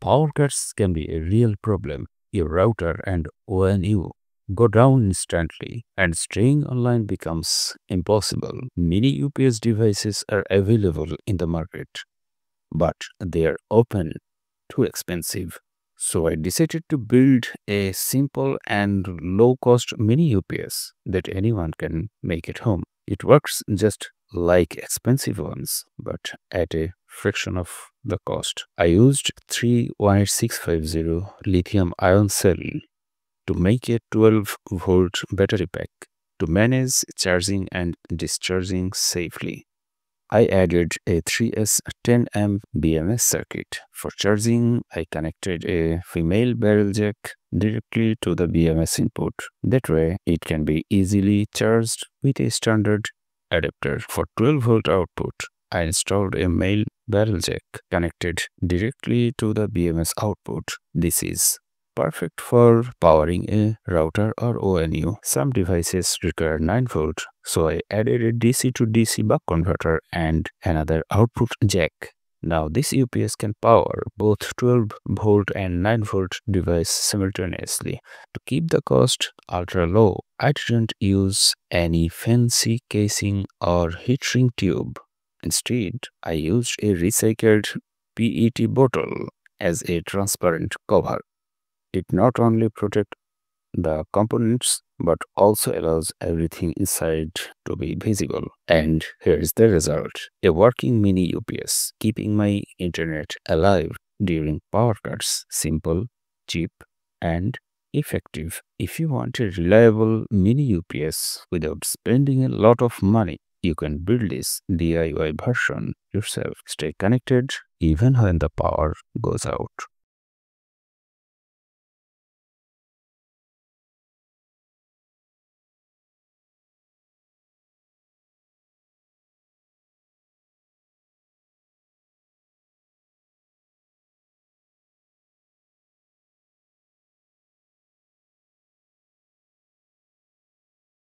Power cuts can be a real problem. Your router and ONU go down instantly and staying online becomes impossible. Many UPS devices are available in the market, but they are often too expensive. So I decided to build a simple and low cost mini UPS that anyone can make at home. It works just like expensive ones, but at a fraction of the cost. I used 31650 lithium ion cell to make a 12 volt battery pack to manage charging and discharging safely. I added a 3S10A BMS circuit. For charging, I connected a female barrel jack directly to the BMS input. That way, it can be easily charged with a standard adapter. For 12 volt output, I installed a male barrel jack connected directly to the BMS output. This is perfect for powering a router or ONU. Some devices require 9 volt, so I added a DC to DC buck converter and another output jack. Now this UPS can power both 12 volt and 9 volt device simultaneously. To keep the cost ultra low, I didn't use any fancy casing or heat shrink tube. Instead, I used a recycled PET bottle as a transparent cover. It not only protects the components but also allows everything inside to be visible. And here's the result. A working mini UPS, keeping my internet alive during power cuts. Simple, cheap, and effective. If you want a reliable mini UPS without spending a lot of money, you can build this DIY version yourself. Stay connected even when the power goes out.